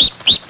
beep beep